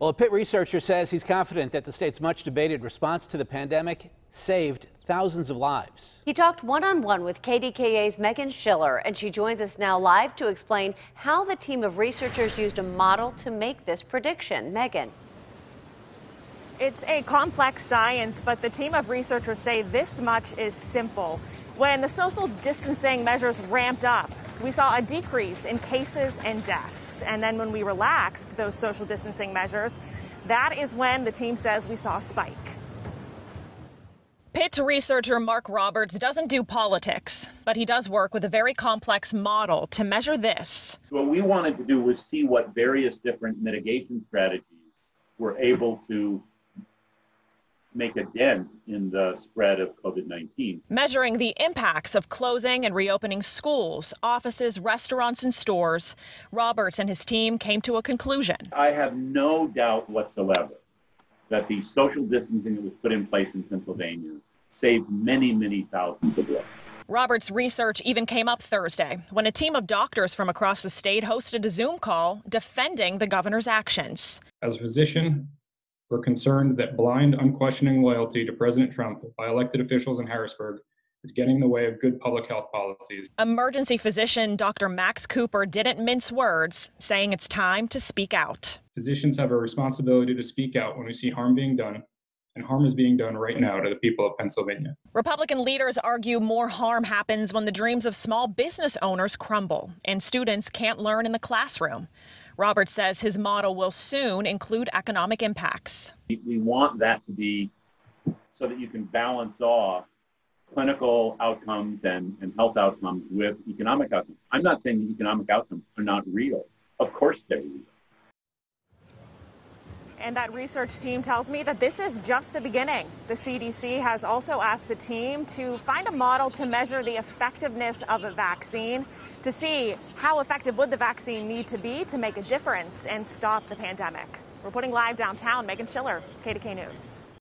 Well, a Pitt researcher says he's confident that the state's much debated response to the pandemic saved thousands of lives. He talked one on one with KDKA's Meghan Schiller, and she joins us now live to explain how the team of researchers used a model to make this prediction. Meghan. It's a complex science, but the team of researchers say this much is simple. When the social distancing measures ramped up, we saw a decrease in cases and deaths. And then when we relaxed those social distancing measures, that is when the team says we saw a spike. Pitt researcher Mark Roberts doesn't do politics, but he does work with a very complex model to measure this. What we wanted to do was see what various different mitigation strategies were able to make a dent in the spread of COVID 19. Measuring the impacts of closing and reopening schools, offices, restaurants, and stores, Roberts and his team came to a conclusion. I have no doubt whatsoever that the social distancing that was put in place in Pennsylvania saved many, many thousands of lives. Roberts' research even came up Thursday when a team of doctors from across the state hosted a Zoom call defending the governor's actions. As a physician, we're concerned that blind, unquestioning loyalty to President Trump by elected officials in Harrisburg is getting in the way of good public health policies. Emergency physician Dr. Max Cooper didn't mince words, saying it's time to speak out. Physicians have a responsibility to speak out when we see harm being done, and harm is being done right now to the people of Pennsylvania. Republican leaders argue more harm happens when the dreams of small business owners crumble and students can't learn in the classroom. Roberts says his model will soon include economic impacts. We want that to be so that you can balance off clinical outcomes and, and health outcomes with economic outcomes. I'm not saying the economic outcomes are not real. Of course they're real. And that research team tells me that this is just the beginning. The CDC has also asked the team to find a model to measure the effectiveness of a vaccine to see how effective would the vaccine need to be to make a difference and stop the pandemic. Reporting live downtown, Meghan Schiller, KDK News.